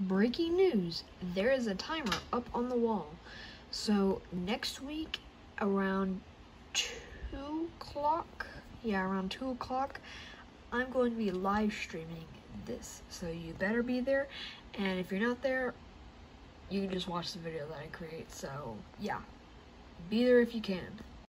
breaking news there is a timer up on the wall. So next week around 2 o'clock, yeah, around 2 o'clock, I'm going to be live streaming this. So you better be there. And if you're not there, you can just watch the video that I create. So yeah, be there if you can.